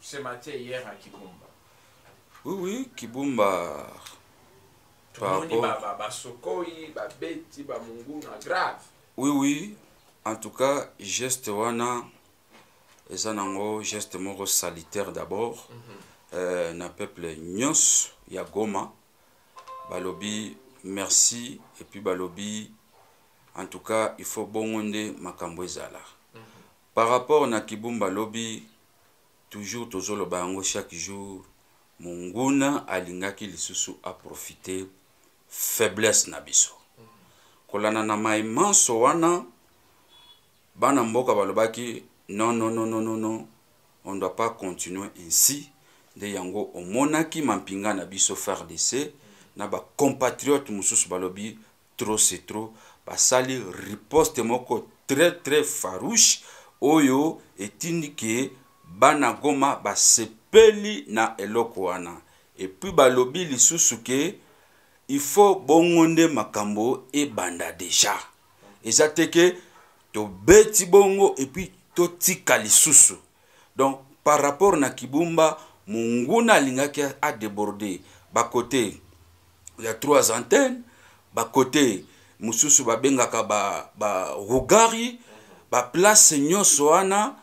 Ce matin hier à Kibumba. Oui, oui, Kibumba. Par rapport... ba, ba, ba Sokoi, ba Beti, ba Munguna, grave. Oui, oui. En tout cas, geste wana, eza nango geste moko salitaire d'abord. Mm -hmm. euh, na peuple nyonso ya Goma. Balobi merci et puis balobi en tout cas il faut bongo nde makambo ezala. Mm -hmm. Par rapport na Kibumba lobi Toujours tozo loba yango chaque jour monguna alingaki lisusu a profiter faiblesse na biso. Kolanda na maye manso wana bana mboka balobaki non non non non non non on doit pas continuer ainsi nde yango omonaki mampinga na biso FARDC na ba compatriotes mosusu balobi trop c'est trop basali riposte moko très très farouche oyo etindi ke bana goma basepeli na eloko wana epuis balobi lisusu ke il faut bongo nde makambo ebanda deja eza te ke tobeti bongo epuis totika lisusu Donc par rapport na Kibumba munguna alingaki a deborder ba côté ya trois antennes ba côté mususu babengaka ba ba rugari ba place nyonso wana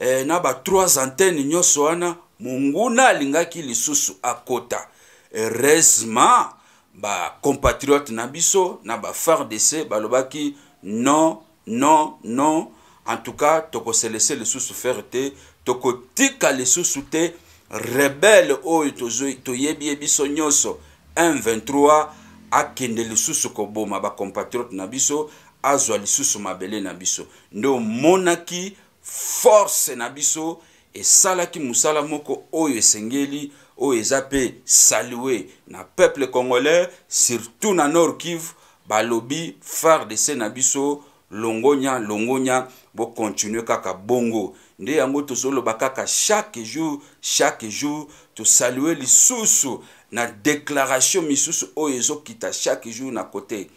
eh, na ba trois antennes nyonso wana munguna alingaki lisusu akota heureusement ba compatriote na biso na ba FARDC balobaki non Non non en tout cas toko se laisser lisusu faire te toko tika lisusu te rebelle oyo tozo toyebi ye biso nyoso M23 akende lisusu koboma ba compatriote na biso azwa lisusu mabele na biso nde omonaki force na biso esalaki musala moko oyo esengeli oyo eza pe salue na peuple congolais surtout na nord kivu balobi fardc na biso longonya longonya bo continue kaka bongo nde yango tozoloba kaka chaque jour chaque jour tosalue lisusu na declaration misusu oyo ezokita chaque jour na kote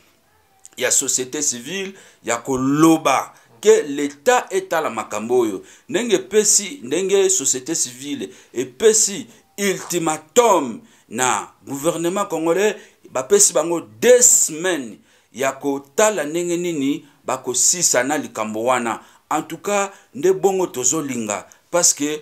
ya société civile ya koloba que l'État etala makambo oyo ndenge epesi ndenge société civile epesi ultimatum na gouvernement congolais bapesi bango deux semaines ya kotala ndenge nini bakosisa na likambo wana en tout cas nde bongo tozolinga parce que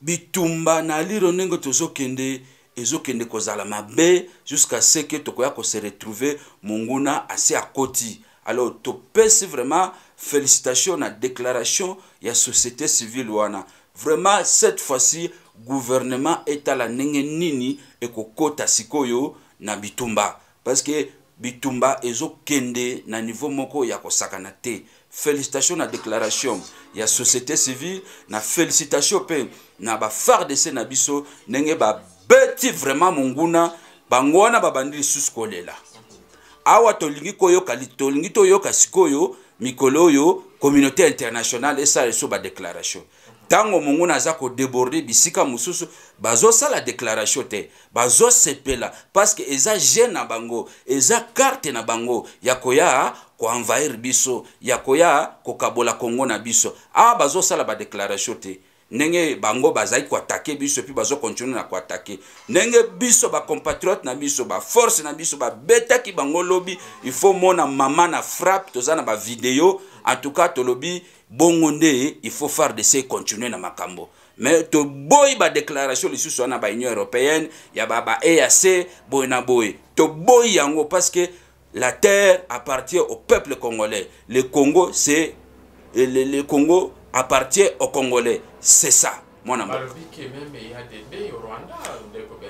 bitumba na aliro ndenge tozokende ezokende kozala mabe jusqu'à ce que tokoya ko se retrouver monguna asi akoti alors topesi vraiment félicitation na déclaration ya société civile wana vraiment cette fois-ci gouvernement etala ndenge nini ekokota sikoyo na bitumba parce que bitumba ezokende na niveau moko ya kosakana te félicitation na déclaration ya société civile na félicitation mpe na ba fardc na biso ndenge babeti vraiment monguna bango wana babandi lisusu kolela awa tolingi koyoka tolingi toyoka sikoyo mikolo oyo communauté internationale esala lisusu badéclaration ntango monguna aza kodeborde bisika mosusu bazosala déclaration te bazosepela parceke eza je na bango eza karte na bango ya koya koenvahir biso ya koya kokabola kongo na biso awa ah, bazosala badeklaratio te ndenge bango bazali koatake biso epuis bazokontinue na koatake ndenge biso bacompatriote na biso baforce na biso babetaki bango lobi il faut mona mama na frappe toza na bavideo en tout cas tolobi bongo nde il faut fardc continue na makambo mais toboyi badéclaration lisusu wana ba union européenne ya ba, ba eac boye na boye toboyi yango parce que la terre appartient au peuple congolais le congo c'est le, le congo appartient au congolais c'est ça mwana mboka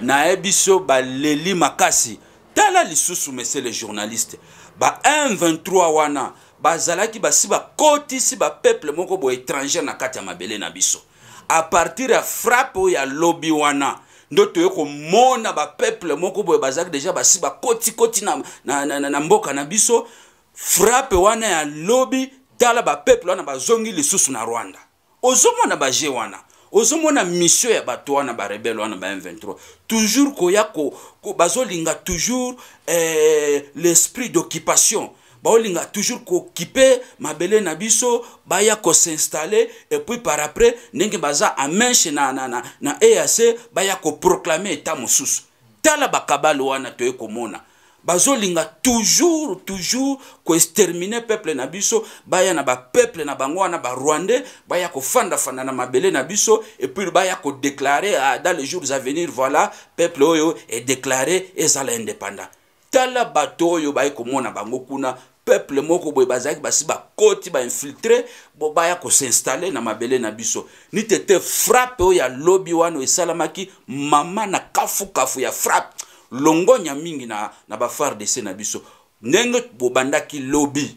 naye biso baleli makasi tala lisusu monsieur le journaliste ba 123 wana bazalaki basi bakotisi bapeuple moko boye étrangère na kati ya mabele na biso a partir ya frappe oyo ya lobi wana nde toye komona bapeuple moko boye bazalaki deja basi bakotikoti na, na, na, na, na mboka na biso frappe wana ya lobi tala bapeuple wana bazongi lisusu na rwanda ozomona ba jeu wana ozomona mission ya bato wana barebele wana ba m23 toujours koya ko, ko, bazolinga toujours eh, l'esprit d'occupation baolinga toujours kokipe mabele na biso baya kosinstalle epuis par après ndenge baza amenche na, na, na, na eac baya koproclame etat mosusu tala bakabale wana toye komona bazolinga toujours toujours koextermine peuple na biso baya na bapeuple na bango wana barwandais baya kofandafanda na mabele na biso epuis baya kodeklare ah, dans les jours à venir voilà peuple oyo edeklare ezala indépendant tala bato oyo baye komona bango kuna peuple moko boye bazalaki basi bakoti bainfiltre bo baya kosinstalle na mabele na biso nite te frappe oyo ya lobi wana esalamaki mama na kafukafu ya frappe longonya mingi na, na bafardc na biso ndenge bobandaki lobi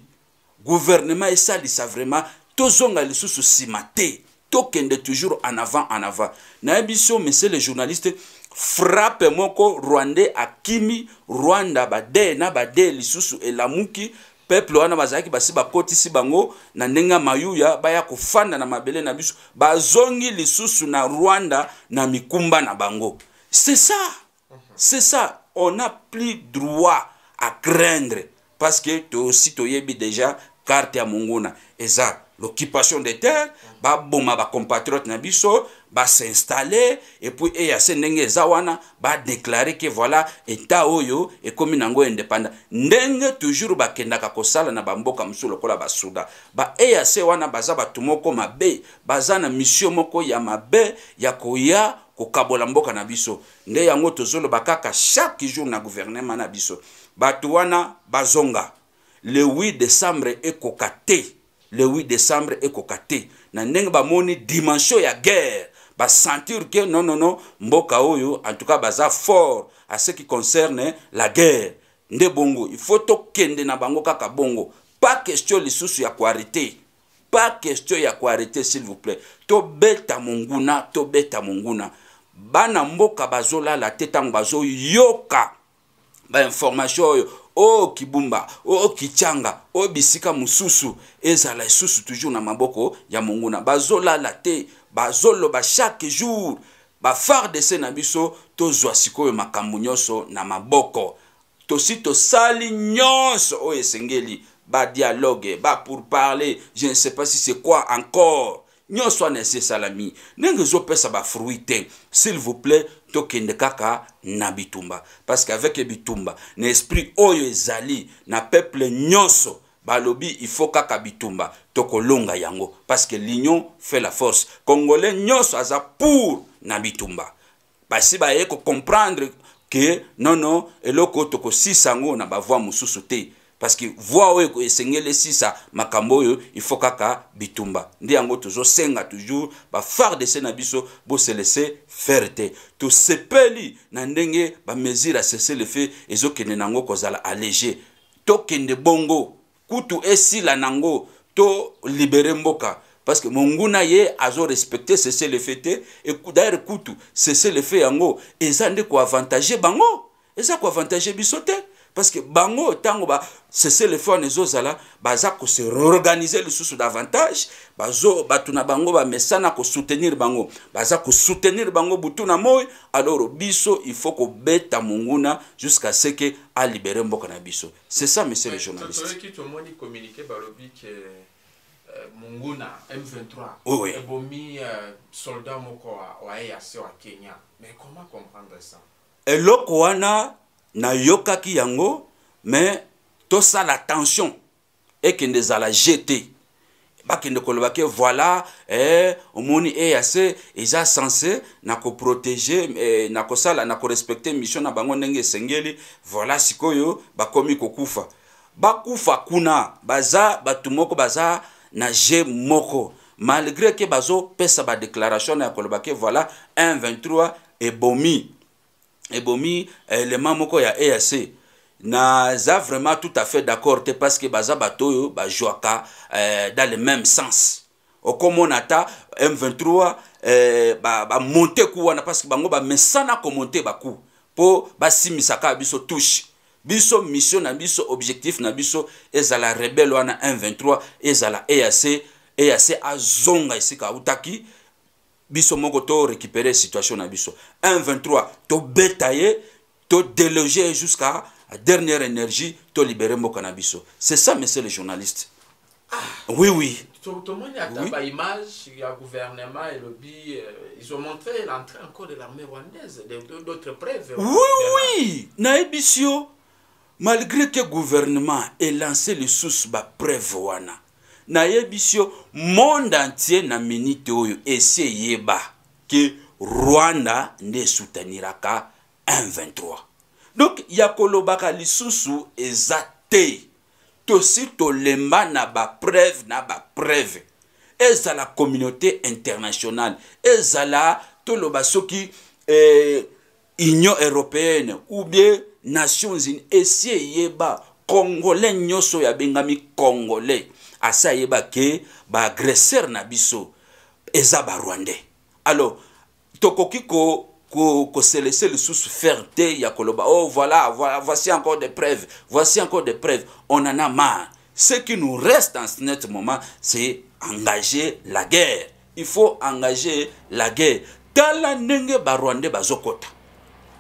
guvernema esalisa vraiment tozonga lisusu nsima te tokende toujours en avant en avant naye biso monsieur le journaliste frappe moko rwandais akimi rwanda badee na badee lisusu elamuki peuple wana bazalaki basi bakotisi bango na ndenge ya mayuya baya kofanda na mabele na biso bazongi lisusu na rwanda na mikumba na bango c'est ça c'est ça on a plus droit à craindre parce que tosi toyebi déjà carte ya monguna eza l'occupation des terres baboma bacompatriote na biso basinstalle epuis eac ndenge eza wana badeklare ke voilà etat oyo ekomi na yango independant ndenge toujours bakendaka kosala na bamboka mosusu lokola basuda ba eac wana baza bato moko mabe baza na misio moko ya mabe ya koya kokabola mboka na biso nde yango tozoloba kaka chaque jour na gouvernement na biso bato wana bazonga le 8 décembre ekoka te le 8 décembre ekoka te na ndenge bamoni dimension ya guerre basentir ke nonono mboka oyo en tout cas baza fort à ce qui concerne la guerre nde bongo il faut tokende na bango kaka bongo pas question lisusu ya koarrete pas question ya koarrete s'il vous plaît tobeta monguna tobeta monguna bana mboka bazolala te ntango bazoyoka bainformation oyo o oh, kibumba o oh, kichanga o oh, bisika mosusu ezala lisusu toujours na maboko ya monguna bazolala te bazoloba chaque jour bafardc na biso tozwa sikoyo makambo nyonso na maboko tosi tosali nyonso oyo esengeli badialogue bapourparle je ne sais pas si c'est quoi encore nyonso wana esi esalami ndenge ezopesa bafruit te s'il vous plaît tokende kaka na bitumba parce que avec bitumba na esprit oyo ezali na peuple nyonso balobi il faut kaka bitumba tokolonga yango parce que l'union fait la force congolais nyonso aza pour na bitumba basi baye ko comprendre que non non eloko tokosisa yango na bavoi mosusu te parce que voi oyo esengeli esisa makambo oyo il faut kaka bitumba nde yango tozosenga toujours bafardc na biso boselese faire te tosepeli na ndenge bamesure ya sese le fait ezokende na yango kozala allege tokende bongo kutu esila nango to libere mboka parce que monguna ye azo respecte cese le fait te d'ailleurs kutu cese le fait yango eza nde koavantage bango eza koavantage biso te parce que bango ntango ba cese le fait wana ezozala baza kose reorganiser lisusu davantage bazo bato na bango bamesana kosoutenir bango baza kosoutenir bango butu na moi alors biso il faut kobeta monguna jusqu'à ce que alibere mboka na biso C'est ça, monsieur le journaliste. Euh, munguna m23 oui, oui. ebomi euh, soldat moko wa eac wa kenya mais comment comprendre ça eloko wana nayokaki yango mais tosala tension ekende ezala jete bakende koloba ke voilà eh, omoni eac eh, eza sense na koprotege eh, na kosala na korespecte mission na bango ndenge esengeli voilà sikoyo bakomi kokufa bakufa kuna baza bato moko baza na je moko malgré ke bazopesa badeclaration na ya koloba ke voilà 123 ebomi ebomi element moko ya eac naza vraiment tout à fait d'accord te parce que baza bato oyo bajwaka euh, dans le même sens okomona ata m23 euh, bamonte ba ku wana parce que bango bamesana komonte baku mpo basimisaka biso touche biso mission na biso objectif na biso ezala rebele wana 123 ezala eac eac azonga esika autaki biso moko to récupérer situation na biso 1 23 to beta ye to déloger jusqu'à dernière énergie to libérer mboka na biso c'est ça monsieur le journaliste ah. oui oui tomoni ata oui. baimage ya gouvernement elobi euh, ils ont montré l'entrée encore de l'armée rwandaise d'autres preuves oui oui nayebisi yo Malgre que gouvernement e lancer lisusu ba preuves wana, na yebisi yo monde entier na minute oyo esi eyeba que Rwanda nde e souteniraka M23. Donc ya kolobaka lisusu eza te. Tosi tolemba na ba preuves na ba preuves. Ezala communaute internationale, ezala toloba soki eh, union européenne ou bien nations unis esi eyeba congolais nyonso oyo abengami congolais asi ayeba ke baagresseur na biso eza barwandais alors tokoki ko koselese ko lisusu faire te ya koloba oh voilà, voilà voici encore des preuves voici encore des preuves on en a marre ce qui nous reste en ce moment c'est engager la guerre il faut engager la guerre tala ndenge barwandais bazokota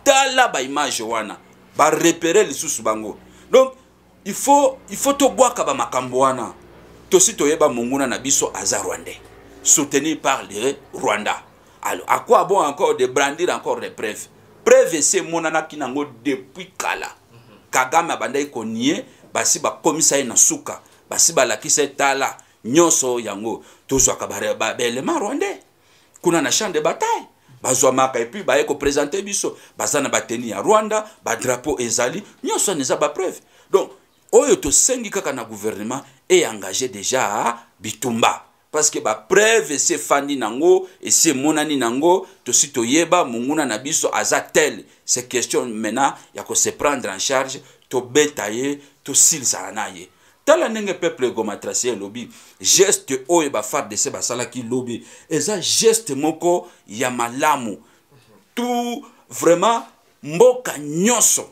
tala baimage wana barepere lisusu bango donc il faut, il faut tobwaka bamakambo wana tosi toyeba monguna na biso aza rwandais soutenu par le rwanda alors à quoi bon encore de brandir encore des preuves preuve esi emonanaki nango depuis kala kagame abandaki konie basi bakomisa ye na suka basi balakisa ye tala nyonso yango tozwaka baelema rwandais kuna na champ de bataille bazwamaka epuis baye kopresente biso baza na bateni ya rwanda badrapo ezali nyonso wana eza bapreuve donc oyo tosengi kaka na gouvernement eengage deja bitumba parce que bapreuve esi efandi nango esi emonani nango tosi toyeba monguna na biso aza tel se question maintenant ya kose prendre en charge tobeta ye tosilisana na ye tala ndenge peuple gomatracie elobi geste oyo ba fardc basalaki lobi eza geste moko ya malamu tout vraiment mboka nyonso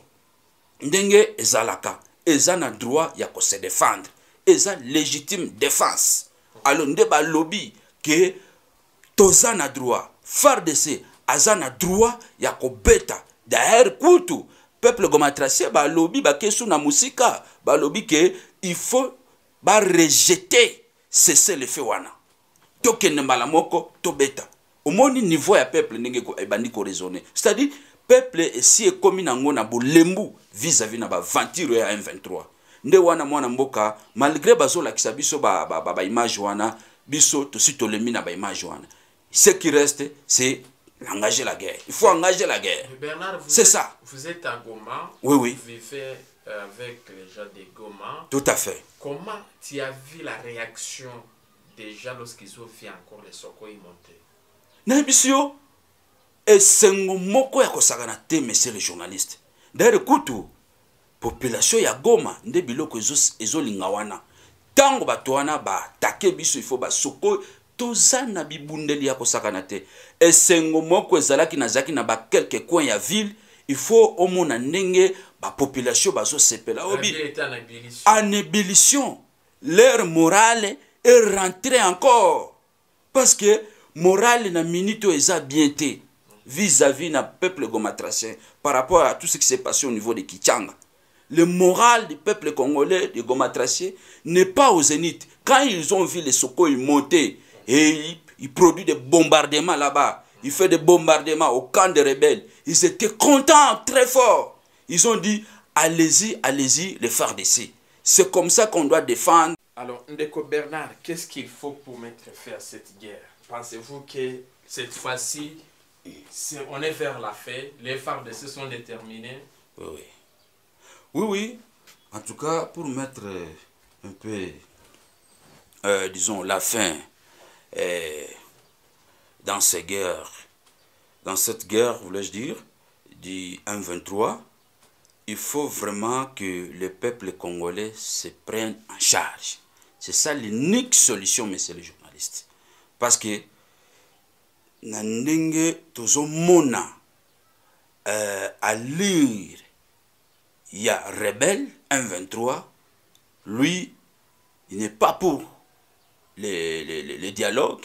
ndenge ezalaka eza na droit ya ko se défendre eza légitime défense alors nde balobi ke toza na droit fardc aza na droit ya kobeta daire kutu peuple gomatracie balobi bakesu na mosika balobi ke il faut barejete sese lefe wana tokende mbala moko tobeta omoni niveau ya peuple ndenge ebandi koraisonne c'est-à-dire peuple esi ekomi nango na bolembu vis-à-vis na baventure ya m23 nde wana mwana mboka malgre bazolakisa biso baimage ba, ba, ba wana biso tosi tolemi na baimage wana ce qui reste c'est engager la guerre il faut engager la guerre c'est ça vous êtes à Goma oui oui vous vivez euh, avec les gens de Goma tout à fait comment tu as vu la réaction des gens lorsqu'ils ont vu encore les sokoi monter nayebisi yo esengo moko ya kosakana te monsieur le journaliste d'ailleurs kutu population ya goma nde biloko ezolinga wana ntango bato wana batake biso ifo basoko toza na bibundeli ya kosakana te esengo moko ezalaki nazalaki na bakelke coin ya ville ifo omona ndenge bapopulation bazosepela obi en ebullition leur morale est rentre encore parce que morale na minute oyo eza bien te vis-à-vis na peuple gomatracien par rapport à tout ce qui s'est passé au niveau de kichanga le moral du peuple congolais, goma Tracier n'est pas au zénith. Quand ils ont vu les Sokoï monter, et ils, produit produisent des bombardements là-bas, ils font des bombardements au camp des rebelles, ils étaient contents, très forts. Ils ont dit, allez-y, allez-y, les faire C'est comme ça qu'on doit défendre. Alors, Ndeko Bernard, qu'est-ce qu'il faut pour mettre fin à cette guerre Pensez-vous que cette fois-ci, on est vers la fin, les se sont déterminés oui. Oui, oui. En tout cas, pour mettre euh, un peu, euh, disons, la fin euh, dans ces guerres, dans cette guerre, voulais-je dire, du 1-23, il faut vraiment que le peuple congolais se prenne en charge. C'est ça l'unique solution, messieurs les journalistes. Parce que, na ndenge tozomona euh, à lire il y a Rebelle 1.23, lui, il n'est pas pour les, dialogues,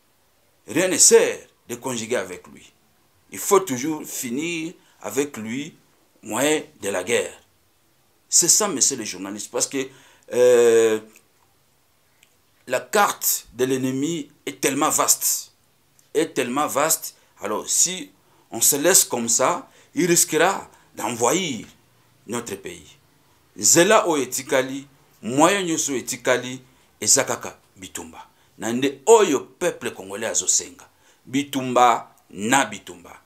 rien ne sert de conjuguer avec lui il faut toujours finir avec lui moyen de la guerre c'est ça messieurs les journalistes. parce que euh, la carte de l'ennemi est tellement vaste est tellement vaste alors si on se laisse comme ça il risquera d'envoyer notre pays zela o moyen nyonso etikali eza kaka bitumba Na nde oyo peuple congolais azo senga bitumba na bitumba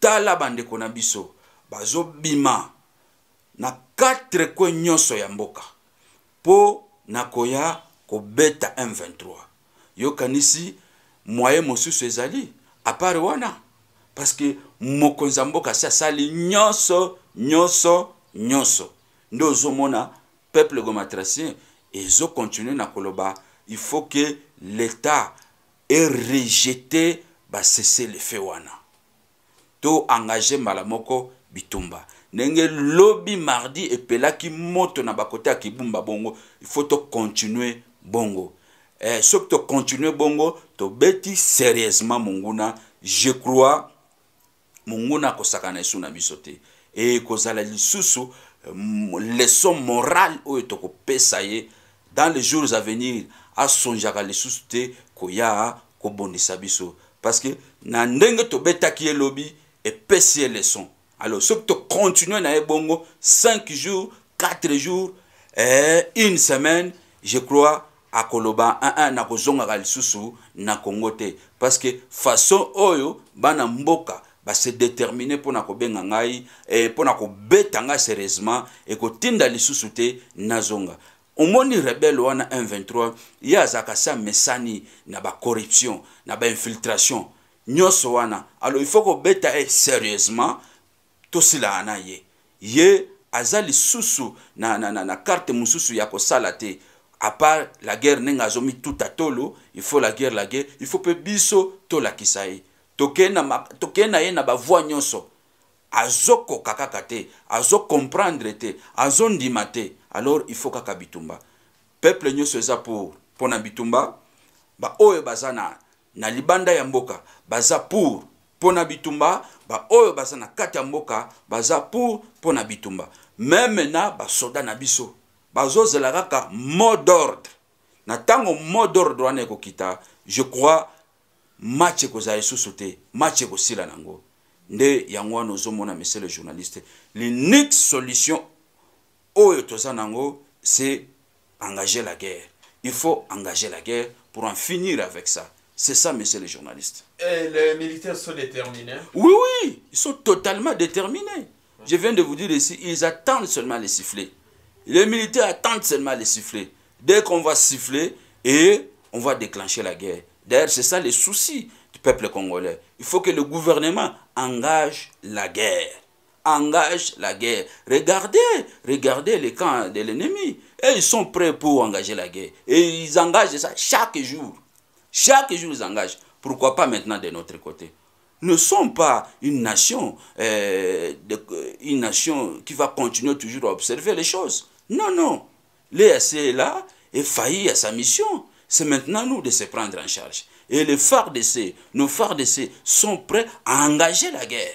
tala ba ndeko na biso bazo bima na quatre coin nyoso ya mboka po na koya kobeta M23 yo kanisi moyen mosusu ezali apart wana parce que mokonzi ya mboka asi asali nyoso nyoso nyoso nde ozo mona peuple gomatracien ezo continuer na koloba il faut que l'etat e rejeter ba cesser le feu wana to engage mbala moko bitumba ndenge lobi mardi epelaki moto na bakote ya kibumba bongo il faut to continuer bongo eh, soki to continuer bongo tobeti sérieusement monguna je crois monguna akosakana esu na biso te ekozala lisusu mm, leson morale oyo tokopesa ye dans les jours à venir asonjaka lisusu te koya kobondisa biso parce que na ndenge tobetaki ye lobi epesi ye leson alors soki tocontinue na ye bongo 5 jours 4 jours eh, une semaine je crois akoloba aa nakozongaka lisusu na congo te parce que façon oyo bana mboka base determine mpo na kobenga ngai eh, mpo na kobeta ngai serieusement ekotinda lisusu te nazonga omoni rebele wana 123 ye azalaka se amesani na bacorruption na bainfiltration nyonso wana alors il faut kobeta ye serieusement tosilana na ye ye aza lisusu na, na, na, na carte mosusu ya kosala te apart la guerre ndenge azomituta tolo il faut la guerre la guerre il faut mpe biso tolakisa ye tokei na, tokei na ye na bavoi nyonso azokoka kaka te azocomprendre te azondima te alors il faut kaka bitumba peuple nyonso eza pour mpo na bitumba baoyo baza na na libanda ya mboka baza pour mpo na bitumba baoyo baza na kati ya mboka baza pour mpo na bitumba meme na basoda na biso bazozela kaka mot d'ordre na ntango mot d'ordre wana ekokita je crois match ekozala lisusu te match ekosila nango nde yango wana ozomona monsieur le journaliste l'unique solution oyo toza nango c'est engager la guerre il faut engager la guerre pour en finir avec ça c'est ça messieurs les journalistes et les militaires sont déterminés oui oui ils sont totalement déterminés je viens de vous dire ici ils attendent seulement les sifflets les militaires attendent seulement les sifflets dès qu'on va siffler et on va déclencher la guerre D'ailleurs, c'est ça les soucis du peuple congolais. Il faut que le gouvernement engage la guerre. Engage la guerre. Regardez, regardez les camps de l'ennemi. ils sont prêts pour engager la guerre. Et ils engagent ça chaque jour. Chaque jour, ils engagent. Pourquoi pas maintenant de notre côté ne sommes pas une nation, euh, une nation qui va continuer toujours à observer les choses. Non, non. L'EAC est là et faillit à sa mission. C'est maintenant nous de se prendre en charge. Et les ces nos ces sont prêts à engager la guerre.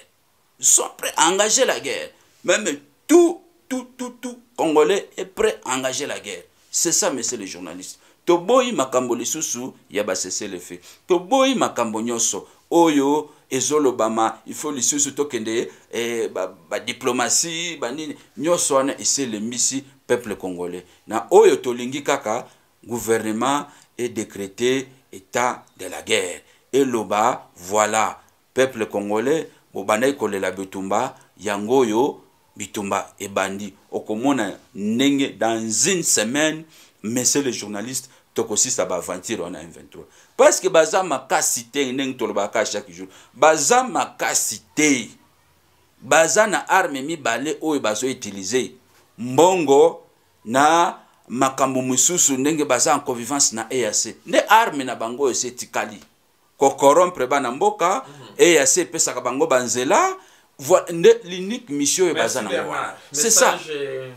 Ils sont prêts à engager la guerre. Même tout, tout, tout, tout Congolais est prêt à engager la guerre. C'est ça, monsieur le journaliste. Toboyi makambo lisusu ya baseselefe. Toboyi makambo nyonso oyo ezolobama il faut lisusu tokende eh, badiplomatie ba banini nyonso wana eselembisi peuple congolais na oyo tolingi kaka gouvernement edecrete état de la guerre eloba voilà Peuple congolais bobandaki kolela bitumba yango oyo bitumba ebandi okomona ndenge dans une semaine monsieur le journaliste tokosisa baaventure wana m23 parce que baza makasi te ndenge tolobaka chaque jour baza makasi te baza na arme mibale oyo bazoutilize mbongo na makambo mosusu ndenge baza en covivance na eac nde arme na bango oyo se etikali ko corrompre bana mboka mm -hmm. EAC epesaka bango ba nzela voilà nde l'unique mission oyo baza nango wana c'est ça euh,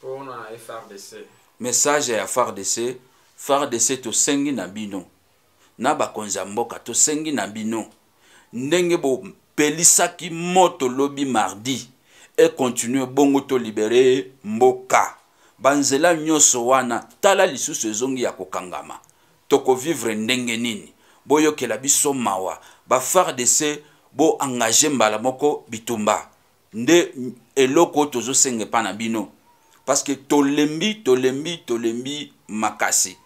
pona FRDC message ya FRDC FRDC tosengi na bino na bakonzi ya mboka tosengi na bino ndenge bopelisaki moto lobi mardi e continue bongo tolibere mboka banzela nyonso wana tala lisusu ezongi ya kokangama Toko vivre ndenge nini? Boyokela biso mawa. Ba fardc bo engager mbala moko bitumba. Nde eloko tozo senga epa na bino. Parce que tolembi, tolembi, tolembi makasi.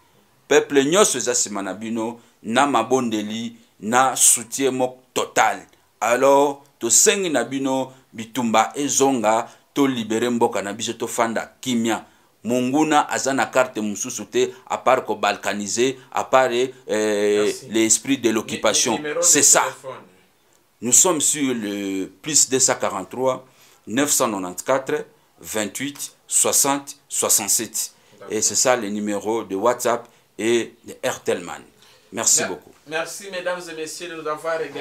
Peuple nyoso eza sima na bino na mabondeli na soutien mok total. Alors tosengi na bino bitumba ezonga to libere mboka na biso tofanda kimia. Monguna aza na carte mususu te à part ko balkaniser à part euh, l'esprit de l'occupation. C'est ça. Nous sommes sur le plus 243 994 28 60 67. Et c'est ça le numéro de WhatsApp et de Airtelman. Merci beaucoup. Merci mesdames et messieurs de nous avoir regardés.